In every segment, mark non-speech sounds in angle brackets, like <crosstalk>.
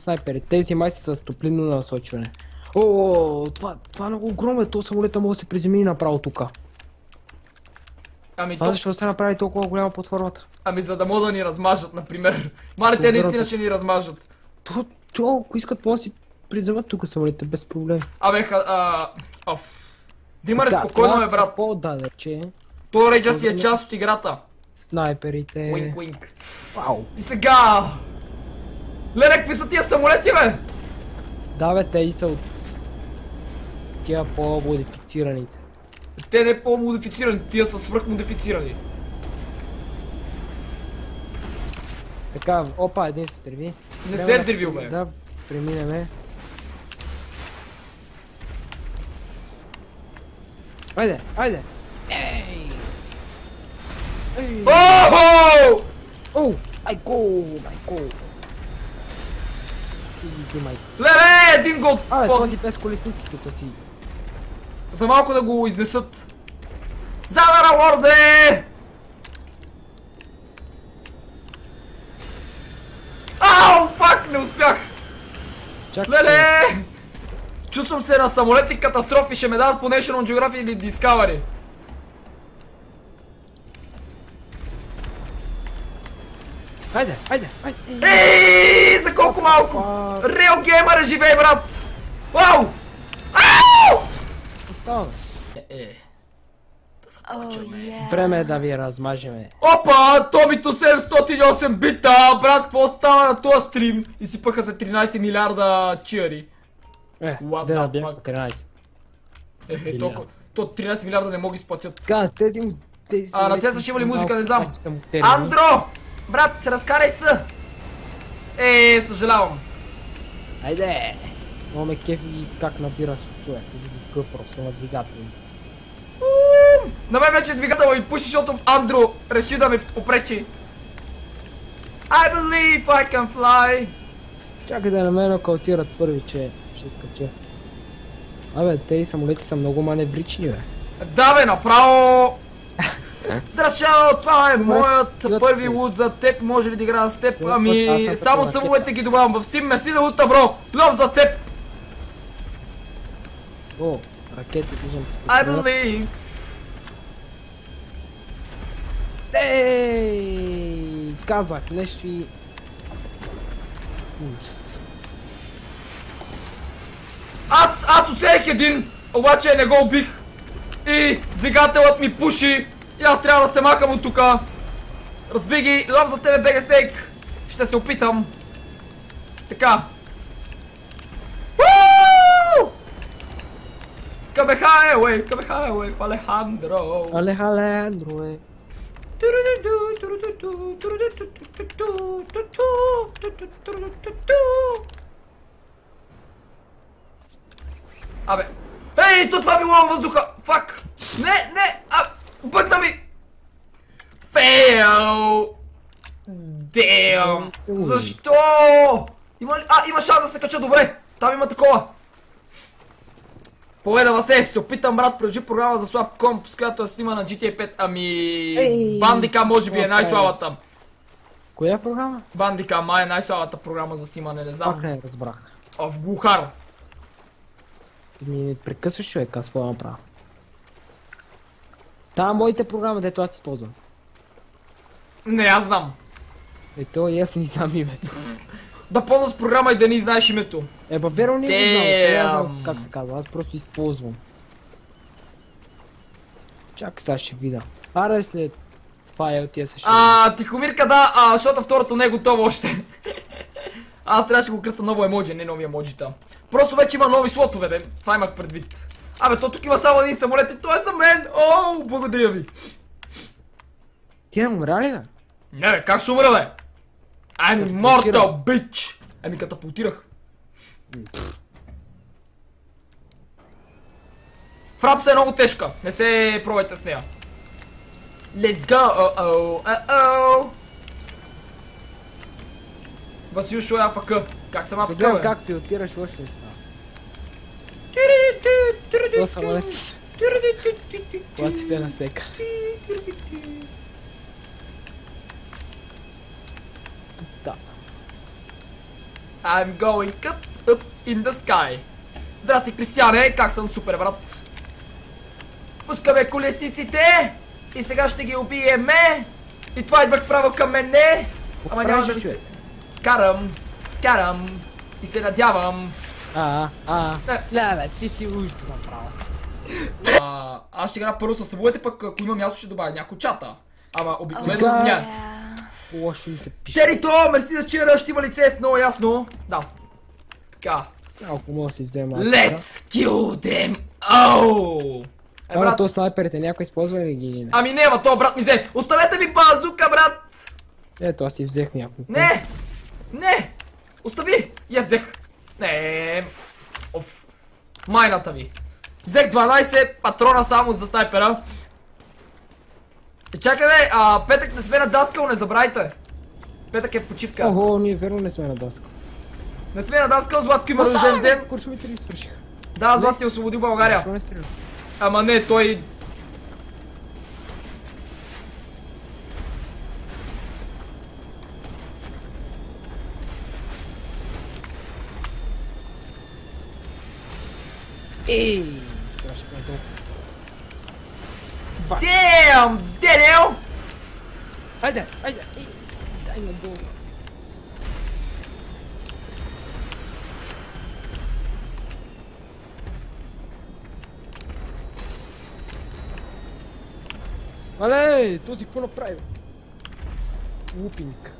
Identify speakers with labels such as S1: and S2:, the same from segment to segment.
S1: снайпери. Тези май са с топлинно насочване. О, това, това е много огромно то самолета може да се приземи направо тука.
S2: Ами,
S1: Това
S2: то,
S1: защо се направи толкова голяма платформата?
S2: ами за да могат да ни размажат, например. Мали, те наистина ще ни размажат.
S1: То, то, ако искат, може да си приземат тук самолета без проблем.
S2: Абе, ха, а... Оф. Димаре,
S1: Така,
S2: спокойно ме, брат.
S1: По-далече.
S2: То рейджа си е част от играта.
S1: Снайперите.
S2: Уинк, уинк.
S1: Вау.
S2: И сега... Леле, какви са тия самолети, бе?
S1: Да, бе, те и са от такива по-модифицираните.
S2: Те не по-модифицирани, тия са свръхмодифицирани.
S1: Така, опа, един се стреми.
S2: Не
S1: Трябва
S2: се е взривил, бе.
S1: Да, преминеме. Айде, айде! Ей! Ей!
S2: Охо!
S1: Оу! Ай го! Ай го! Иди, май.
S2: Леле, един гол!
S1: Абе, този без колесници тук си.
S2: За малко да го изнесат. Завара, лорде! Ау, фак, не успях!
S1: Чакай.
S2: Леле! Чувствам се на самолетни катастрофи, ще ме дадат по National Geographic или Discovery.
S1: Айде, айде, айде!
S2: Ей, за колко малко! Реал геймър живей, брат! Вау! Ау!
S1: Остава.
S2: Е, е.
S1: Време е да ви размажеме.
S2: Опа, Томито 708 бита, брат, какво става на този стрим? И си пъха за 13 милиарда чиари.
S1: Е, де да бях
S2: fuck?
S1: по 13.
S2: Е, е, толкова. То 13 милиарда не мога изплатят.
S1: Така, тези му... Тези
S2: А, на Цеса ще има ли музика, не знам. Андро! Брат, разкарай се! Е, съжалявам.
S1: Айде! Много ме кефи как набира с човек. Види просто на двигатели.
S2: Уум! На мен вече двигател и пуши, защото Андро реши да ме попречи. I believe I can fly.
S1: Чакай да на мен калтират първи, че ще скача. Абе, тези самолети са много маневрични, бе.
S2: Да бе, направо! Здрашао, това е моят първи лут за теб, може ли да играя с теб? Ами, само самолетите ги добавям в Steam, мерси за лута, бро! Лов за теб!
S1: О, ракети виждам.
S2: I believe!
S1: Ей, казах нещо и... Ужас.
S2: Аз, аз оцелих един, обаче не го убих. И двигателът ми пуши. И аз трябва да се махам от тука. Разби ги, лов за тебе, бега стейк. Ще се опитам. Така. Уу! Come highway, come highway, Алехандро.
S1: Алехалендро е.
S2: Абе. Ей, то това било във въздуха! Фак! Не, не! А, бъгна ми! Фейл! Дем! Защо? Има ли... А, има шанс да се кача, добре! Там има такова! Поведа се, ще се опитам, брат, продължи програма за слаб комп, с която да снима на GTA 5. Ами... Бандика може би е най-слабата.
S1: Коя програма?
S2: Бандика, май е най-слабата програма за снимане, не знам.
S1: Пак не разбрах.
S2: А, в Глухар.
S1: Ми прекъсваш човек, аз какво направя? Та, моите програми, дето аз използвам.
S2: Не, аз знам.
S1: Ето и аз не знам името.
S2: Да ползваш програма и да не знаеш името.
S1: Е, ба верно не го знам, не знам как се казва, аз просто използвам. Чакай сега ще видя. Аре след това е отия ще
S2: А, Тихомирка, да, а, защото второто не е готово още. <laughs> Аз трябваше да го кръста ново емоджи, не нови емоджита. Просто вече има нови слотове, де. Това имах предвид. Абе, то тук има само един самолет и той е за мен. О, благодаря ви.
S1: Ти не умря ли бе?
S2: Не бе, как ще умра, бе? I'm immortal, bitch! Еми, катапултирах. Фрапса е много тежка. Не се пробвайте с нея. Let's go! Oh, oh, oh, Васил Шо е АФК. Как съм АФК, бе?
S1: как пилотираш лошо ли става. Това самолет, когато ти се насека. Да.
S2: I'm going up, up in the sky. Здрасти, Кристияне, как съм супер, брат. Пускаме колесниците и сега ще ги убиеме. И това идвах право към мене. Ама няма да ми се... Карам, карам и се надявам.
S1: А, а, леле, ти си ужас направо.
S2: А, аз ще игра първо с събудете, пък ако има място ще добавя някой чата. Ама обикновено
S1: Сега-
S2: няма.
S1: Лошо ми се пише.
S2: Терито, мерси за чира, ще има лице, много ясно. Да. Така.
S1: Ако мога да си взема.
S2: Let's kill them all! Е, брат,
S1: то снайперите някой използва ли ги не?
S2: ами не, ама то брат ми взе. Оставете ми базука, брат!
S1: Ето, аз си взех някой.
S2: Не! Не! Остави! И аз взех. Не. Оф. Майната ви. Взех 12 патрона само за снайпера. Е, чакай бе, а, петък не сме на даскал, не забравяйте. Петък е почивка.
S1: Ого, ние верно не сме на даска.
S2: Не сме на даскал, Златко има рожден ден.
S1: Куршовите ли свършиха?
S2: Да, Златко е освободил България.
S1: Защо не стреля?
S2: Ама не, той...
S1: Ей! Това ще бъде толкова.
S2: Damn, Денел!
S1: Айде, айде, ей, дай надолу. Але, този какво направи? бе? Лупинг.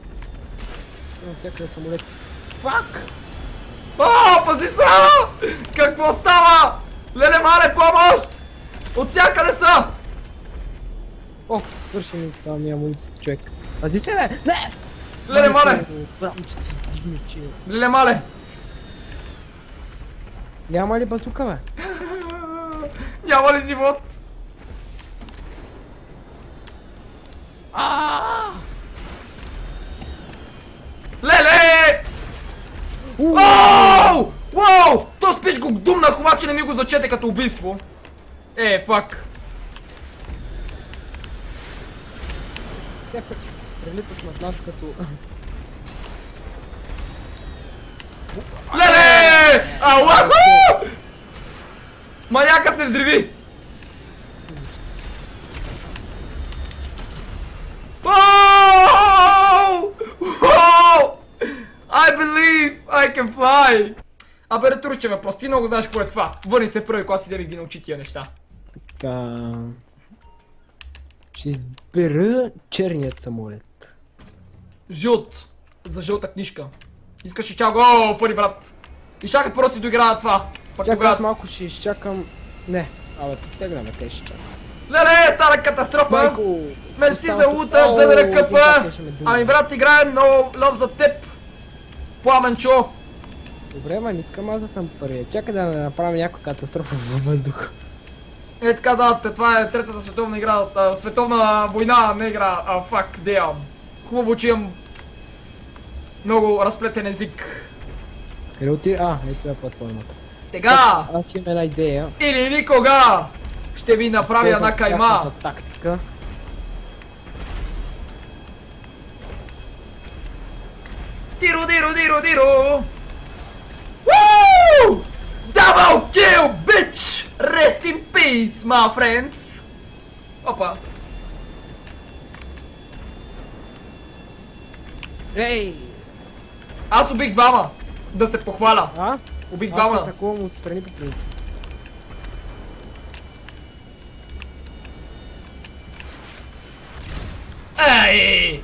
S1: Има всякъде самолет. Фак!
S2: О, пази се! Какво става? Леле мале, помощ! От всякъде са!
S1: О, свърши ми това ми амуницията, човек. Пази се, бе! Не!
S2: Леле мале!
S1: Че...
S2: Леле мале!
S1: Няма ли базука, бе?
S2: Няма ли живот?
S1: Аааа!
S2: Леле! Оу! Спич го думнах, обаче не ми го зачете като убийство. Е, фак.
S1: Те пък прелитат над нас като...
S2: Леле! Алаху! Маняка се взриви! I believe I can fly! Абе, ретурче ме, прости много знаеш какво е това. Върни се в първи клас и вземи ги научи тия неща.
S1: Така... Ще избера черният самолет.
S2: Жълт. За жълта книжка. Искаш и чао го, фъни брат. И чакай първо си доиграя това. Пак
S1: Чакай,
S2: тогава...
S1: аз малко ще изчакам... Не, абе, тегляме, те ще чакам.
S2: Леле, стана катастрофа!
S1: Майко!
S2: Мерси за лута, за
S1: О, това дума.
S2: Ами брат, играем много лов за теб! Пламенчо!
S1: Добре, ма не искам аз да съм първия. Чакай да направим някаква катастрофа във въздуха.
S2: Е така да, това е третата световна игра, а, световна война, не игра, а фак, деям. Хубаво, че имам много разплетен език.
S1: Къде отиде? А, ето е платформата.
S2: Сега
S1: Аз имам една идея.
S2: или никога ще ви направя една кайма.
S1: тактика.
S2: Тиро, диро, диро, диро! Double kill, bitch! Rest in peace, my friends! Опа!
S1: Ей!
S2: Аз убих двама! Да се похваля!
S1: А?
S2: Убих
S1: Аз
S2: двама!
S1: атакувам отстрани по принцип.
S2: Ей!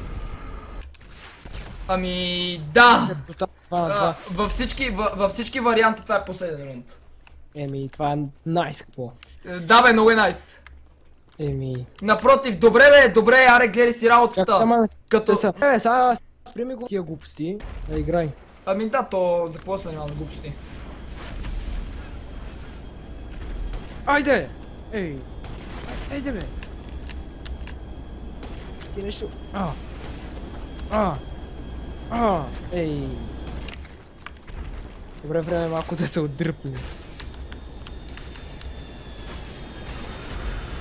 S2: Ами, да!
S1: Тоtal 2 на
S2: А,
S1: 2.
S2: във, всички, във, във всички варианти това е последен рунд.
S1: Еми, това е найс какво.
S2: Е, Да бе, много е найс.
S1: Еми...
S2: Напротив, добре бе, добре, аре, гледай си работата.
S1: ама...
S2: Като...
S1: Са... Е, сега спри ми го тия глупости. Да играй.
S2: Ами да, то за какво се занимавам с глупости?
S1: Айде! Ей! Айде бе! Ти нещо... А! А! А! Ей! Добре време малко да се отдръпне.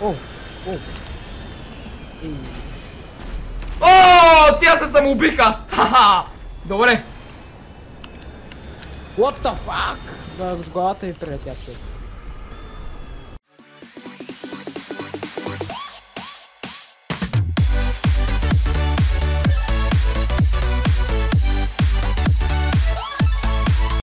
S1: О! О! Ей!
S2: О, тя се самоубиха! Ха-ха! Добре.
S1: What the fuck? Да, от главата ми прилетя човек.